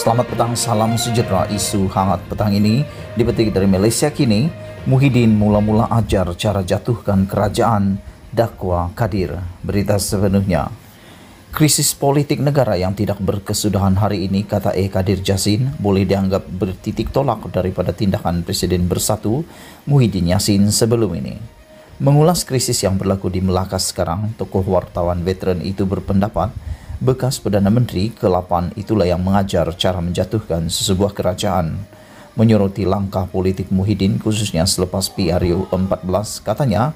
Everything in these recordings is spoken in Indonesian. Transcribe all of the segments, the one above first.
Selamat petang, salam sejahtera. Isu hangat petang ini dipetik dari Malaysia kini. Muhyiddin mula-mula ajar cara jatuhkan kerajaan dakwa Kadir. Berita sepenuhnya. Krisis politik negara yang tidak berkesudahan hari ini, kata E. Kadir Jasin, boleh dianggap bertitik tolak daripada tindakan Presiden Bersatu Muhyiddin Yassin sebelum ini. Mengulas krisis yang berlaku di Melaka sekarang, tokoh wartawan veteran itu berpendapat bekas Perdana Menteri ke-8 itulah yang mengajar cara menjatuhkan sesebuah kerajaan. Menyoroti langkah politik Muhyiddin khususnya selepas PRU 14, katanya,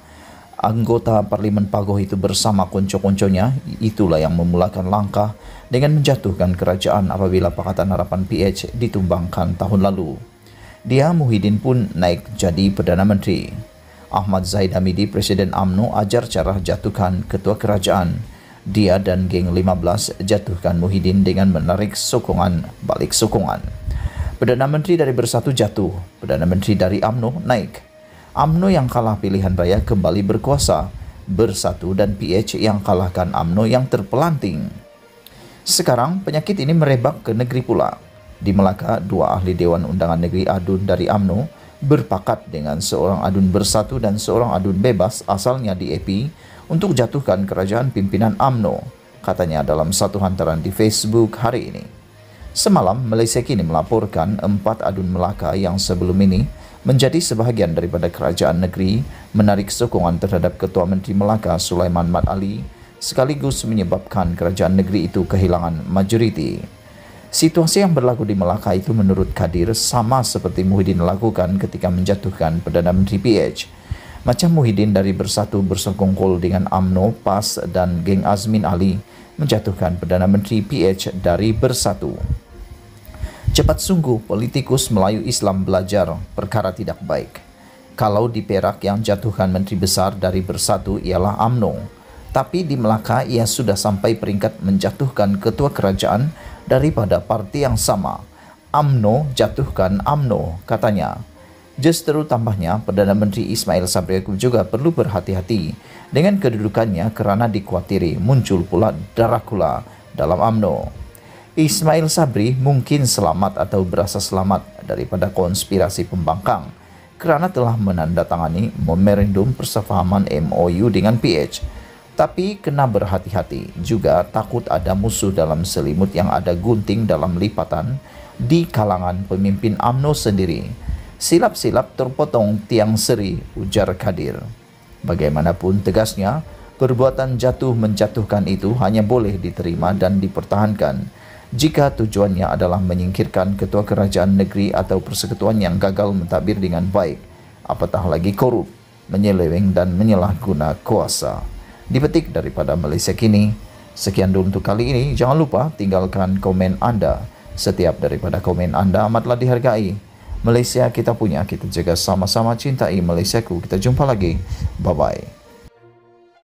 anggota Parlimen Pagoh itu bersama konco-konconya itulah yang memulakan langkah dengan menjatuhkan kerajaan apabila Pakatan Harapan PH ditumbangkan tahun lalu. Dia Muhyiddin pun naik jadi Perdana Menteri. Ahmad Zaid Hamidi, Presiden AMNO, ajar cara jatuhkan ketua kerajaan. Dia dan geng 15 jatuhkan Muhyiddin dengan menarik sokongan balik sokongan. Perdana Menteri dari Bersatu jatuh, Perdana Menteri dari AMNO naik. AMNO yang kalah pilihan raya kembali berkuasa, Bersatu dan PH yang kalahkan AMNO yang terpelanting. Sekarang penyakit ini merebak ke negeri pula. Di Melaka, dua ahli Dewan Undangan Negeri Adun dari AMNO berpakat dengan seorang adun bersatu dan seorang adun bebas asalnya di EP untuk jatuhkan kerajaan pimpinan AMNO, katanya dalam satu hantaran di Facebook hari ini. Semalam, Malaysia kini melaporkan empat adun Melaka yang sebelum ini menjadi sebahagian daripada kerajaan negeri menarik sokongan terhadap Ketua Menteri Melaka Sulaiman Mat Ali sekaligus menyebabkan kerajaan negeri itu kehilangan majoriti. Situasi yang berlaku di Melaka itu menurut Kadir sama seperti Muhyiddin lakukan ketika menjatuhkan Perdana Menteri PH. Macam Muhyiddin dari Bersatu bersekongkol dengan AMNO, PAS dan geng Azmin Ali menjatuhkan Perdana Menteri PH dari Bersatu. Cepat sungguh politikus Melayu Islam belajar perkara tidak baik. Kalau di Perak yang jatuhkan Menteri Besar dari Bersatu ialah AMNO, tapi di Melaka ia sudah sampai peringkat menjatuhkan ketua kerajaan daripada parti yang sama. AMNO jatuhkan AMNO, katanya. Justru tambahnya, Perdana Menteri Ismail Sabri Yaakob juga perlu berhati-hati dengan kedudukannya kerana dikhawatiri muncul pula Dracula dalam AMNO. Ismail Sabri mungkin selamat atau berasa selamat daripada konspirasi pembangkang kerana telah menandatangani memorandum persefahaman MOU dengan PH. Tapi kena berhati-hati juga takut ada musuh dalam selimut yang ada gunting dalam lipatan di kalangan pemimpin AMNO sendiri silap-silap terpotong tiang seri, ujar Kadir. Bagaimanapun tegasnya, perbuatan jatuh menjatuhkan itu hanya boleh diterima dan dipertahankan jika tujuannya adalah menyingkirkan ketua kerajaan negeri atau persekutuan yang gagal mentadbir dengan baik, apatah lagi korup, menyeleweng dan menyalahguna kuasa. Dipetik daripada Malaysia Kini. Sekian dulu untuk kali ini. Jangan lupa tinggalkan komen anda. Setiap daripada komen anda amatlah dihargai. Malaysia kita punya, kita jaga sama-sama cintai Malaysiaku. Kita jumpa lagi. Bye-bye.